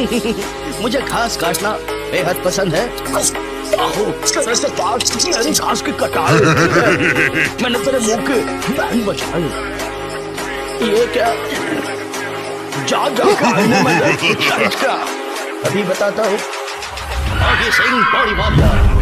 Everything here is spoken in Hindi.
मुझे घास काटना बेहद पसंद है। घास की कटाई मैंने तेरे मुँह के बैन बचाए ये क्या? जा जा के? अभी बताता हूँ। सिंह बड़ी बात